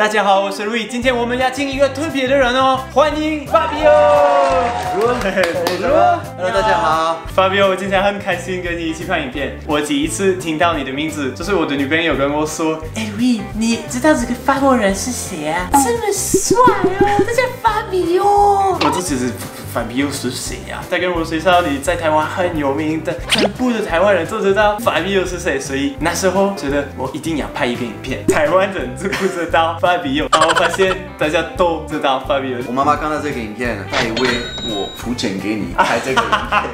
大家好，我是 Louis，今天我们要请一个特别的人哦，欢迎 Fabio。Hello，大家好。Fabio，我今天很开心跟你一起拍影片。我第一次听到你的名字，就是我的女朋友跟我说，哎，Louis，你知道这个法国人是谁啊？这么帅哦，他叫法比哦。我这反比又是谁呀、他跟我介绍的在台湾很有名的，全部的台湾人都知道？反比又是谁，所以那时候觉得我一定要拍一个影片，台湾人知不知道？反皮又然后发现大家都知道 Fabio。我妈妈看到这个影片，她以为我付钱给你拍这个影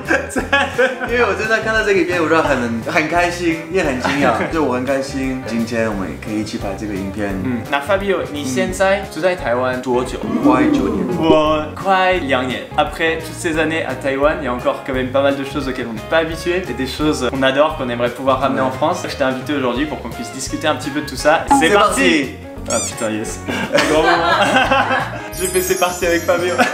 片，因为我真的看到这个影片，我说很很开心，也很惊讶，就我很开心，今天我们也可以一起拍这个影片，嗯，那 Fabio，你现在住在台湾多久？快九年。我快两年。Après toutes ces années à Taïwan, il y a encore quand même pas mal de choses auxquelles on n'est pas habitué et des choses qu'on adore, qu'on aimerait pouvoir ramener en France. Je t'ai invité aujourd'hui pour qu'on puisse discuter un petit peu de tout ça. C'est parti Ah putain yes Un grand moment J'ai fait c'est parti avec Fabio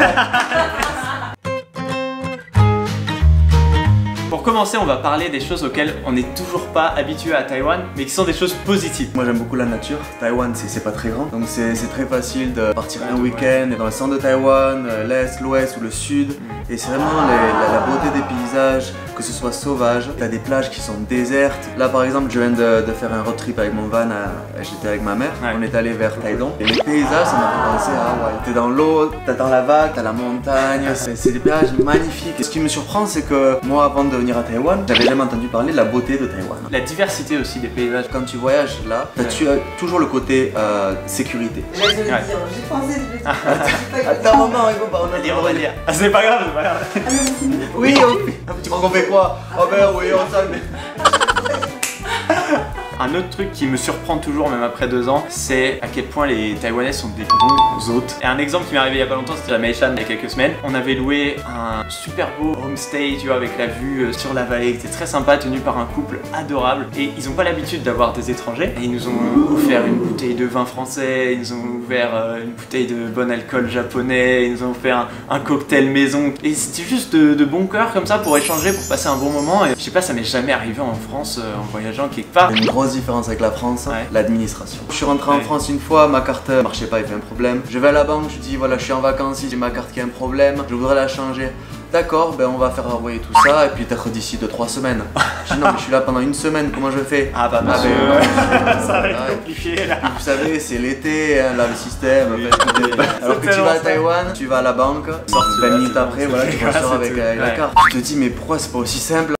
Pour commencer, on va parler des choses auxquelles on n'est toujours pas habitué à Taïwan, mais qui sont des choses positives. Moi j'aime beaucoup la nature. Taïwan c'est pas très grand, donc c'est très facile de partir un week-end dans le centre de Taïwan, euh, l'est, l'ouest ou le sud. Et c'est vraiment les- la, la beauté des paysages, que ce soit sauvage. T'as des plages qui sont désertes. Là par exemple, je viens de, de faire un road trip avec mon van. J'étais avec ma mère. Ouais. On est allé vers Taïdong. Et les paysages, ça m'a fait penser à Hawaï. T'es dans l'eau, t'attends la vague, t'as la montagne. C'est des paysages magnifiques. Et ce qui me surprend, c'est que moi, avant de venir à Taïwan, j'avais jamais entendu parler de la beauté de Taïwan. La diversité aussi des paysages. Quand tu voyages là, t'as tu as toujours le côté euh, sécurité. J'allais te le Ouais. dire, j'ai pensé, je dire. Attends, maman, il faut pas. On a Lire, on va lire. Ah, c'est pas grave, Oui, on Tu crois qu'on fait quoi? Oh ben oui, on s'en met. Un autre truc qui me surprend toujours, même après deux ans, c'est à quel point les Taïwanais sont des bons hôtes. Et un exemple qui m'est arrivé il y a pas longtemps, c'était à Meishan il y a quelques semaines. On avait loué un super beau homestay, tu vois, avec la vue euh, sur la vallée, qui était très sympa, tenu par un couple adorable. Et ils ont pas l'habitude d'avoir des étrangers. Et ils nous ont offert une bouteille de vin français, ils nous ont ouvert euh, une bouteille de bon alcool japonais, ils nous ont offert un, cocktail maison. Et c'était juste de, de bon cœur comme ça pour échanger, pour passer un bon moment. Et je sais pas, ça m'est jamais arrivé en France euh, en voyageant quelque part. Différence avec la France, Ouais. l'administration. Je suis rentré en Ouais. France une fois, ma carte marchait pas, il fait un problème. Je vais à la banque, je dis voilà, je suis en vacances, j'ai ma carte qui a un problème, je voudrais la changer. D'accord, ben on va faire envoyer tout ça et puis peut-être d'ici 2-3 semaines. Je dis non, mais je suis là pendant une semaine, comment je fais? Ah bah Ah, monsieur, ben, ça va être compliqué là. Vous savez, c'est l'été, hein, là le système. Oui. Alors que tu vas à. Taïwan, tu vas à la banque, Sors, tu 20 vas, minutes après, voilà, tu ressors avec euh, la carte. Tu te dis, mais pourquoi c'est pas aussi simple?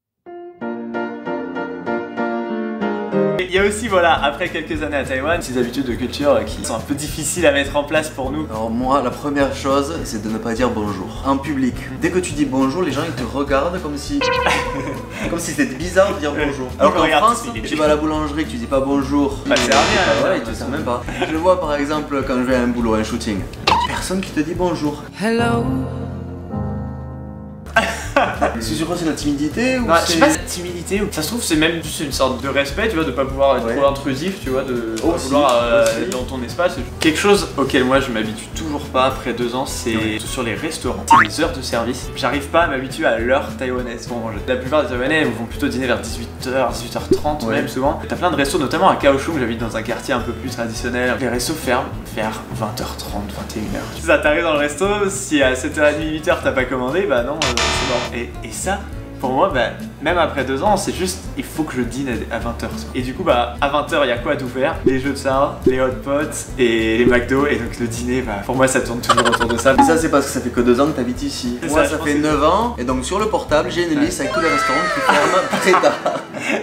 Il y a aussi, voilà, après quelques années à Taïwan, ces habitudes de culture qui sont un peu difficiles à mettre en place pour nous. Alors moi, la première chose, c'est de ne pas dire bonjour en public. Dès que tu dis bonjour, les gens ils te regardent comme si, comme si c'était bizarre de dire bonjour. Alors qu'en regardent France, tu vas à la boulangerie, tu dis pas bonjour. Bah, c'est rien, là. Voilà, ils te savent même pas. Je vois par exemple quand je vais à un boulot, un shooting, personne qui te dit bonjour. Hello. C'est sur quoi c'est la timidité ou Ouais, je c'est sais pas, cette timidité, ou ça se trouve, c'est même juste une sorte de respect, tu vois, de pas pouvoir être Ouais. trop intrusif, tu vois, de pas vouloir euh, être dans ton espace. Quelque chose auquel moi je m'habitue toujours pas après deux ans, c'est sur les restaurants, c'est les heures de service. J'arrive pas à m'habituer à l'heure taïwanaise pour manger. La plupart des taïwanais vont plutôt dîner vers 18h, 18h30 Ouais. même souvent. T'as plein de restos, notamment à Kaohsiung, j'habite dans un quartier un peu plus traditionnel. Les restos ferment vers 20h30, 21h. Ça t'arrive dans le resto, si à 7h30, 8h t'as pas commandé, bah non, euh, c'est mort. Et, et ça, pour moi, bah, même après deux ans, c'est juste, il faut que je dîne à 20h. Et du coup, bah, à 20h, il y a quoi faire Les jeux de ça, les hot pots et les McDo. Et donc le dîner, bah, pour moi, ça tourne toujours autour de ça. Et ça c'est parce que ça fait que deux ans que t'habites ici. Moi ça, fait que c'est 9 ans et donc sur le portable j'ai une Ouais. liste avec tous les restaurants qui ferment très tard.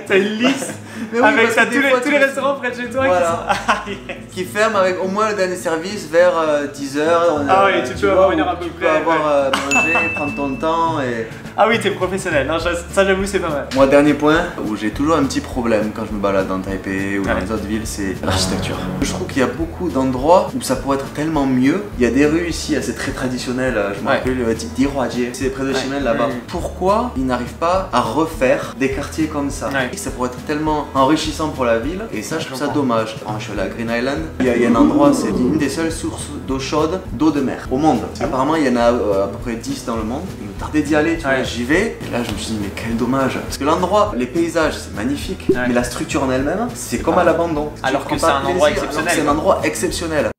T'as une liste Mais oui, avec ça, tous les, fois, tous tu les le- restaurants près de chez toi Voilà. qui sont. Ah, yes. qui ferment avec au moins le dernier service vers 10h. Ah oui, tu peux avoir une heure à peu Tu près, peux avoir ouais. euh, mangé, prendre ton temps et. Ah oui, t'es professionnel. Non, ça, j'avoue, c'est pas mal. Moi, dernier point où j'ai toujours un petit problème quand je me balade dans Taipei ou dans les autres villes, c'est l'architecture. Je trouve qu'il y a beaucoup d'endroits où ça pourrait être tellement mieux. Il y a des rues ici assez très traditionnelles. Je me Ouais. rappelle le type d'Iroadie, c'est près de Ouais. Chimène là-bas. Pourquoi ils n'arrivent pas à refaire des quartiers comme ça? Et Ça pourrait être tellement enrichissant pour la ville. Et ça, je trouve ça dommage. Quand je suis à Green Island, il y, a, il y a un endroit, c'est une des seules sources d'eau chaude, d'eau de mer au monde. Apparemment, il y en a euh, à peu près 10 dans le monde. Tardait d'y aller, tu vois j'y vais. Et là, je me suis dit, mais quel dommage. Parce que l'endroit, les paysages, c'est magnifique. Mais la structure en elle-même, c'est comme à l'abandon. Alors, que c'est un endroit exceptionnel. C'est un endroit exceptionnel.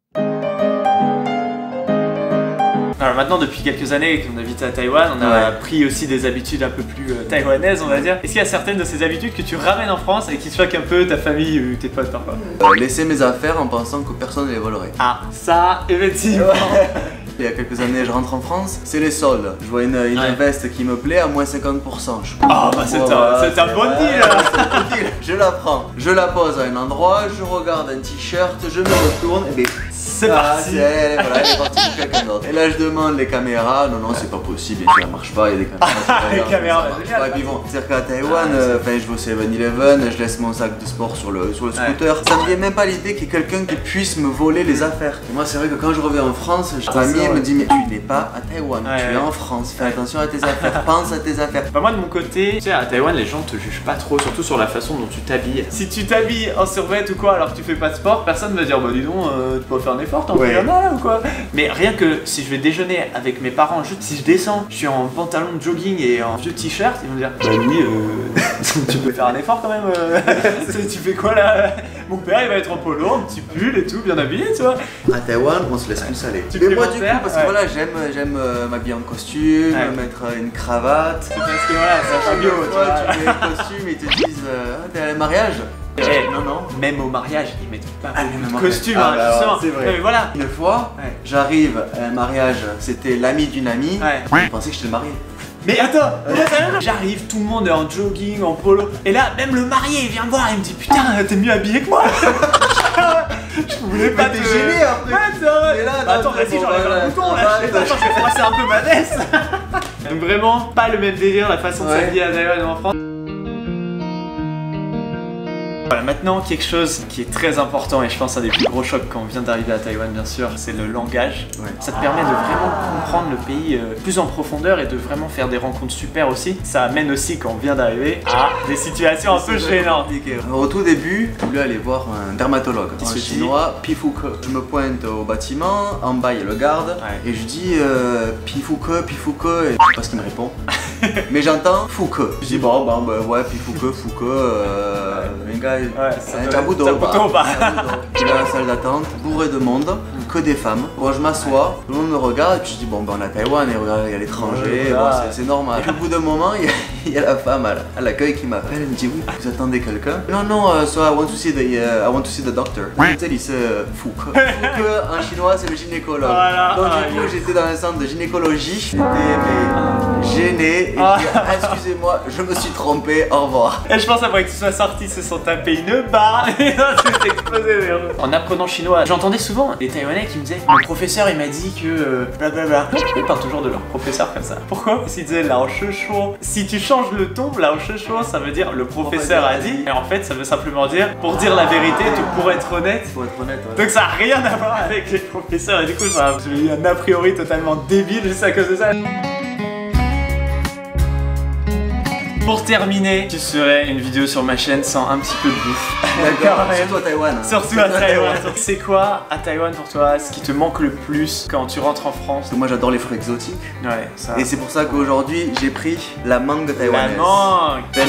Alors maintenant, depuis quelques années qu'on habite à Taïwan, on a pris aussi des habitudes un peu plus euh, taïwanaises, on va dire. Est-ce qu'il y a certaines de ces habitudes que tu ramènes en France et qui choquent un peu ta famille ou tes potes hein, parfois Laisser mes affaires en pensant que personne ne les volerait. Ah, ça, effectivement. Il y a quelques années, je rentre en France, c'est les soldes. Je vois une, une Ouais. veste qui me plaît à moins 50%. Je Ah, bah c'est un, Voilà, c'est un c'est- bon deal c'est. Je la prends, je la pose à un endroit, je regarde un t-shirt, je me retourne et bien. C'est ah, parti. c'est elle, voilà, elle est partie pour quelqu'un d'autre. Et là, je demande les caméras. Non, non, c'est pas possible, ça marche pas. Il y a des caméras. c'est pas Les grave, caméras, ça marche génial. pas. Et puis bon, c'est-à-dire qu'à Taïwan, Ah, euh, je vais au 7-Eleven, je laisse mon sac de sport sur le, sur le Ouais. scooter. Ça me vient même pas l'idée qu'il y ait quelqu'un qui puisse me voler les affaires. Et moi, c'est vrai que quand je reviens en France, je Ah, famille ça, me ouais. dit Mais tu n'es pas à Taïwan, Ouais, tu es ouais. en France, fais attention à tes affaires, pense à tes affaires. Bah moi de mon côté, tu sais à Taïwan les gens te jugent pas trop, surtout sur la façon dont tu t'habilles. Si tu t'habilles en survêt ou quoi alors que tu fais pas de sport, personne va dire bah dis donc euh, tu peux faire un effort, t'en Ouais. fais mal ou quoi. Mais rien que si je vais déjeuner avec mes parents, juste si je descends, je suis en pantalon de jogging et en vieux t-shirt, ils vont dire bah oui euh, tu peux faire un effort quand même. euh. tu fais quoi là? Mon père il va être en polo, un petit pull et tout, bien habillé tu vois. À Taïwan, on se laisse plus aller. Tu Mais moi, du coup, parce que voilà, j'aime, j'aime euh, m'habiller en costume, mettre euh, une cravate. C'est parce que voilà, c'est un bio, tu vois. tu mets le costume et ils te disent euh, T'es à un mariage Eh, Non, non. Même au mariage, ils mettent pas Ah, même de au costume, Ah, hein, bah, justement. c'est vrai. Non, mais voilà. Une fois, Ouais. j'arrive à un mariage, c'était l'ami d'une amie. Ouais. Je pensais que j'étais le marié. Mais attends, j'arrive, tout le monde est en jogging, en polo, et là, même le marié il vient me voir et il me dit Putain, t'es mieux habillé que moi Je voulais pas te. Mais là, Bah, attends, vas-y, j'enlève un bouton là, attends, je vais un peu ma veste Donc vraiment, pas le même délire, la façon de s'habiller à Taïwan en France. Voilà, maintenant quelque chose qui est très important et je pense un des plus gros chocs quand on vient d'arriver à Taïwan bien sûr, c'est le langage. Ouais. Ça te permet de vraiment le pays euh, plus en profondeur et de vraiment faire des rencontres super aussi. Ça amène aussi quand on vient d'arriver à des situations un peu gênantes. Au tout début, je voulais aller voir un dermatologue. Dit chinois, Pifuke. Je me pointe au bâtiment, en bas il y a le garde, Ouais. et je dis euh, Pifuke, Pifuke, et je sais pas ce qu'il me répond. Mais j'entends Fouke. Je dis bon, bon, bah ouais, Pifuke, Fouke, euh, un gars, un suis dans la salle d'attente, bourré de monde, que des femmes. Bon, je m'assois, tout le monde me regarde, et puis je dis bon, ben on est à Taïwan, et regarde, il y a l'étranger, Ouais, bon, voilà. c'est- normal. Et au bout d'un moment, il y a- il y, a la femme à la- à l'accueil qui m'appelle, elle me dit oui, vous attendez quelqu'un? Non, non, euh, so I want to see the, uh, I want to see the doctor. Tu sais, il se Fouque. Fouque en chinois, c'est le gynécologue. Voilà. Donc du coup, j'étais dans un centre de gynécologie, j'étais mais, gêné, et Ah. Ah, excusez-moi, je me suis trompé, au revoir. Et je pense après que tu sois sorti, se sont tapés une barre et c'est explosé. En apprenant chinois, j'entendais souvent des Taïwanais qui me disaient Mon professeur il m'a dit que euh, blablabla. Ils parlent toujours de leur professeur comme ça. Pourquoi? Parce qu'ils disaient Lao Sheshuo. Si tu changes le ton, Lao Sheshuo ça veut dire le professeur a dit. Et en fait ça veut simplement dire pour dire la vérité, tout pour être honnête. Faut être honnête, ouais. Donc ça a rien à voir avec les professeurs et du coup ça- j'ai eu un a priori totalement débile juste à cause de ça. Pour terminer, tu ferais une vidéo sur ma chaîne sans un petit peu de bouffe. D'accord, surtout à Taïwan. hein. Surtout à Taïwan. C'est quoi à Taïwan pour toi ce qui te manque le plus quand tu rentres en France? Parce que moi j'adore les fruits exotiques. Ouais, ça. Et c'est pour ça qu'aujourd'hui j'ai pris la mangue la taïwanaise. mangue Belle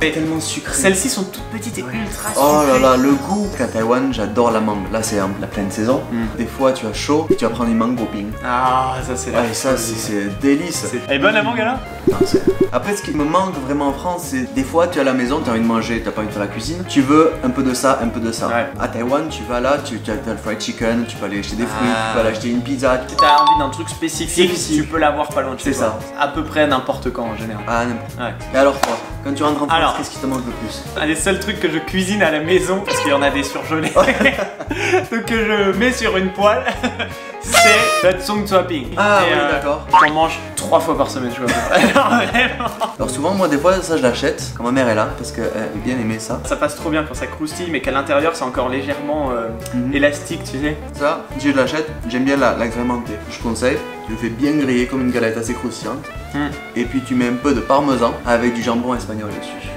Tellement sucrée. Celles-ci sont toutes petites et ultra Oh là sucrées. là, le goût qu'à Taïwan, j'adore la mangue. Là, c'est la pleine saison. Mm. Des fois, tu as chaud, tu vas prendre une mangue au ping. Ah, ça c'est Ouais, ça, c'est- délice. Elle est bonne la mangue alors Non, c'est- Après, ce qui me manque vraiment en France, c'est des fois, tu es à la maison, tu as envie de manger, tu pas envie de faire la cuisine. Tu veux un peu de ça, un peu de ça. Ouais. À Taïwan, tu vas là, tu, tu as, le fried chicken, tu peux aller acheter des fruits, Ah. tu peux aller acheter une pizza. Si t'as envie d'un truc spécifique, tu peux l'avoir pas loin de chez C'est toi. À peu près n'importe quand en général. Ah, n'importe. Ouais. Et alors, toi, quand tu rentres en France, Alors. qu'est-ce qui te manque le plus Un des seuls trucs que je cuisine à la maison, parce qu'il y en a des surgelés, donc que je mets sur une poêle, c'est le tsung topping. Ah Et, oui, euh, d'accord. J'en mange trois fois par semaine, je vraiment. Alors, souvent, moi, des fois, ça, je l'achète quand ma mère est là, parce qu'elle aime bien aimer ça. Ça passe trop bien quand ça croustille, mais qu'à l'intérieur c'est encore légèrement euh, Mhm. élastique, tu sais. Ça, si je l'achète, j'aime bien la- l'agrémenter. Je conseille, tu le fais bien griller comme une galette assez croustillante. Mm. Et puis tu mets un peu de parmesan avec du jambon espagnol dessus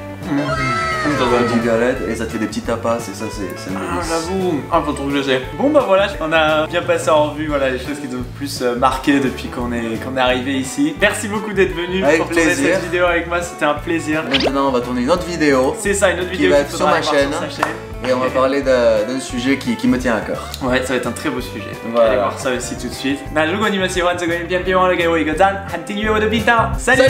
dans un petit galette et ça te fait des petits tapas et ça c'est une Ah j'avoue, un peu trop que je sais. Bon bah voilà, on a bien passé en revue voilà, les choses qui nous ont le plus euh, marqué depuis qu'on est, qu'on est arrivé ici. Merci beaucoup d'être venu pour plaisir. tourner cette vidéo avec moi, c'était un plaisir. Maintenant on va tourner une autre vidéo. C'est ça, une autre vidéo va être sur ma chaîne. Et on va parler d'un sujet qui, qui, me tient à cœur. Ouais, ça va être un très beau sujet. Donc voilà. allez voir ça aussi tout de suite. Salut